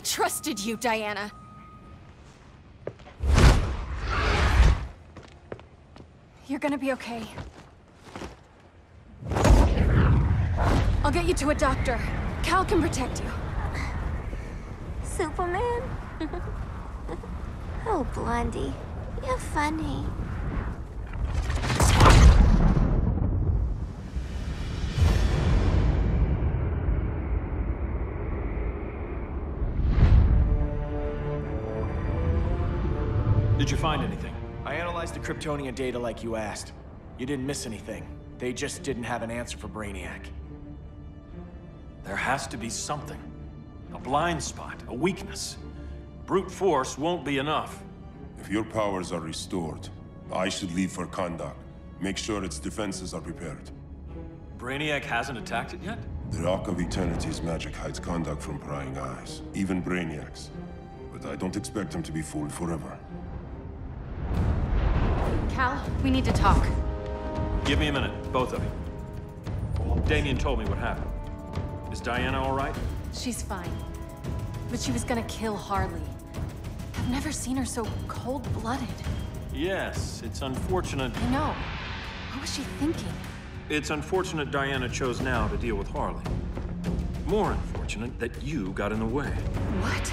trusted you, Diana. You're gonna be okay. I'll get you to a doctor. Kal can protect you. Superman? oh, Blondie, you're funny. Did you find anything? I analyzed the Kryptonian data like you asked. You didn't miss anything. They just didn't have an answer for Brainiac. There has to be something. A blind spot, a weakness. Brute force won't be enough. If your powers are restored, I should leave for Kahndaq. Make sure its defenses are prepared. Brainiac hasn't attacked it yet? The Rock of Eternity's magic hides Kahndaq from prying eyes, even Brainiac's. But I don't expect him to be fooled forever. Kal, we need to talk. Give me a minute, both of you. Damian told me what happened. Is Diana all right? She's fine. But she was gonna kill Harley. I've never seen her so cold-blooded. Yes, it's unfortunate. I know. What was she thinking? It's unfortunate Diana chose now to deal with Harley. More unfortunate that you got in the way. What?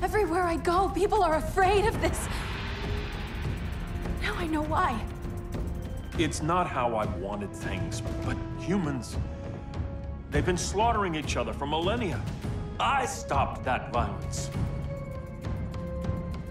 Everywhere I go, people are afraid of this. Now I know why. It's not how I wanted things, but humans... They've been slaughtering each other for millennia. I stopped that violence.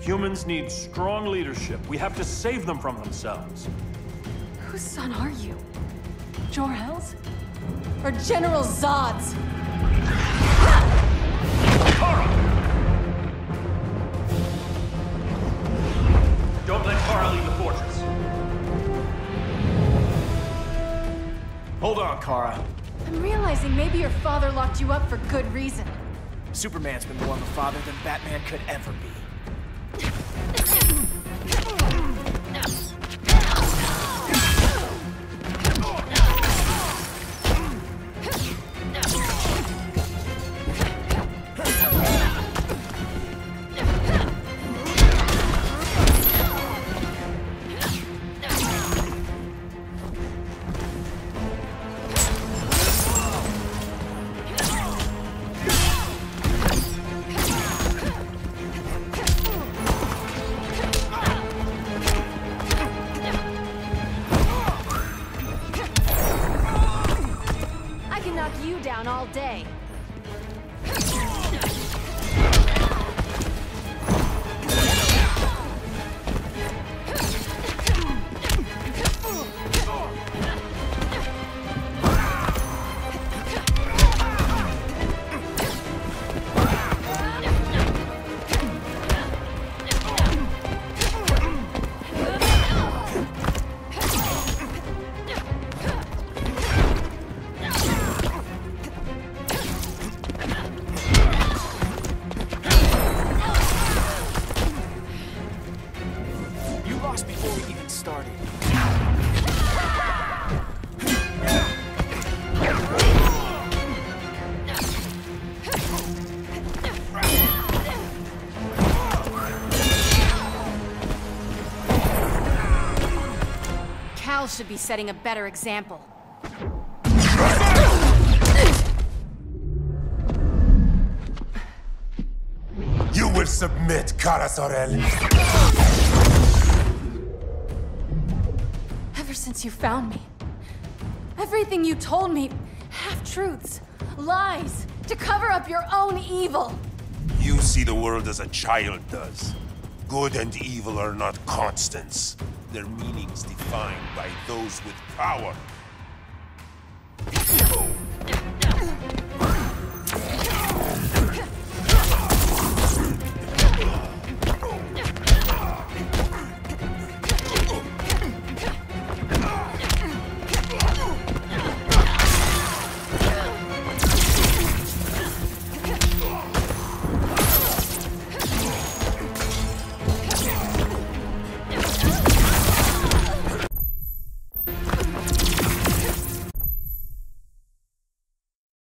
Humans need strong leadership. We have to save them from themselves. Whose son are you? Jor-El's? Or General Zod's? Don't Kara. I'm realizing maybe your father locked you up for good reason. Superman's been more of a father than Batman could ever be. You down all day. You before we even started. Kal should be setting a better example. You will submit, Kara Zor-El. Ever since you found me, everything you told me, half-truths, lies, to cover up your own evil. You see the world as a child does. Good and evil are not constants. Their meanings defined by those with power.